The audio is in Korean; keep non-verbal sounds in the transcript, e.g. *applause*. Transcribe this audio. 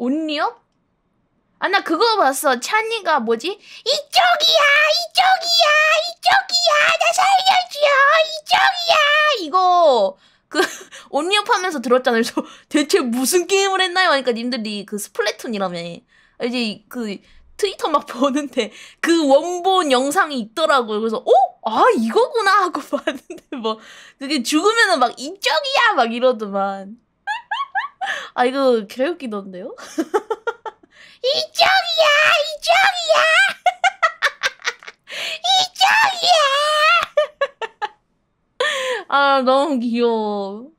온리업? 아, 나 그거 봤어. 찬이가 뭐지? 이쪽이야! 이쪽이야! 이쪽이야! 나 살려줘! 이쪽이야! 이거, 그, *laughs* 온리업 하면서 들었잖아요. 그래서 *laughs* 대체 무슨 게임을 했나요? 하니까 님들이 그 스플래툰이라며. 이제 그, 트위터 막 *laughs* 보는데 그 원본 영상이 있더라고요. 그래서, 어? 아, 이거구나! 하고 봤는데 뭐, 그게 죽으면은 막 이쪽이야! 막 이러더만. 아, 이거 개웃기던데요? *laughs* 이쪽이야! 이쪽이야! *laughs* 이쪽이야! *laughs* 아, 너무 귀여워.